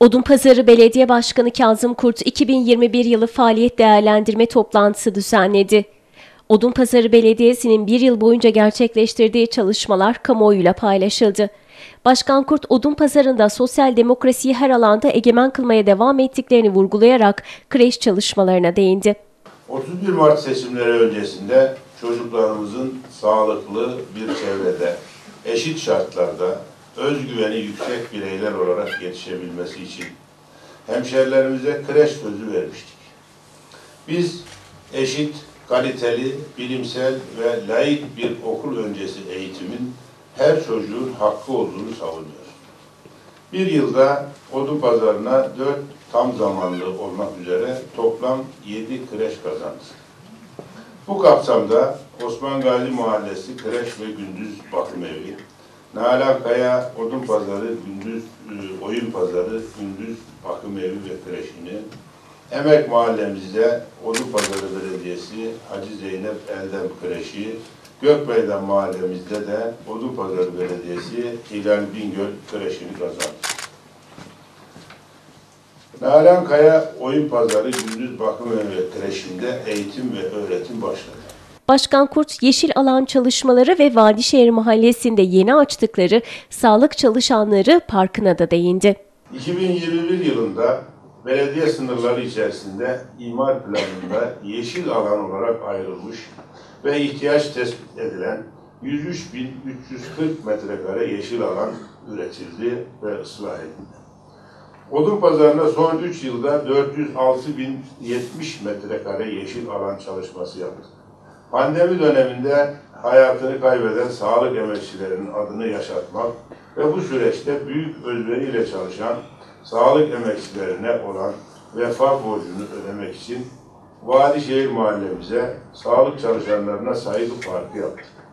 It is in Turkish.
Odunpazarı Belediye Başkanı Kazım Kurt 2021 yılı faaliyet değerlendirme toplantısı düzenledi. Odunpazarı Belediyesi'nin bir yıl boyunca gerçekleştirdiği çalışmalar kamuoyuyla paylaşıldı. Başkan Kurt, Odunpazarı'nda sosyal demokrasiyi her alanda egemen kılmaya devam ettiklerini vurgulayarak kreş çalışmalarına değindi. 31 Mart seçimleri öncesinde çocuklarımızın sağlıklı bir çevrede, eşit şartlarda, özgüveni yüksek bireyler olarak yetişebilmesi için hemşerilerimize kreş sözü vermiştik. Biz eşit, kaliteli, bilimsel ve layık bir okul öncesi eğitimin her çocuğun hakkı olduğunu savunuyoruz. Bir yılda odun pazarına dört tam zamanlı olmak üzere toplam yedi kreş kazandı. Bu kapsamda Osman Gazi Mahallesi Kreş ve Gündüz Bakım Evi, Nalan Kaya Odun Pazarı Gündüz e, Oyun Pazarı Gündüz Bakım Evi ve Kreşini, Emek Mahallemizde Odun Pazarı Belediyesi Hacı Zeynep Eldem Kreşi, Gökmeydan Mahallemizde de Odun Pazarı Belediyesi İlhan Bingöl Kreşini kazandı. Nalan Kaya Oyun Pazarı Gündüz Bakım Evi Kreşi'nde eğitim ve öğretim başladı. Başkan Kurt, yeşil alan çalışmaları ve Vadişehir Mahallesi'nde yeni açtıkları sağlık çalışanları parkına da değindi. 2021 yılında belediye sınırları içerisinde imar planında yeşil alan olarak ayrılmış ve ihtiyaç tespit edilen 103.340 metrekare yeşil alan üretildi ve ıslah edildi. Odun pazarına son 3 yılda 406.070 metrekare yeşil alan çalışması yaptık. Pandemi döneminde hayatını kaybeden sağlık emekçilerinin adını yaşatmak ve bu süreçte büyük özveriyle çalışan sağlık emekçilerine olan vefa borcunu ödemek için Vadişehir mahallemize sağlık çalışanlarına saygı parkı yaptık.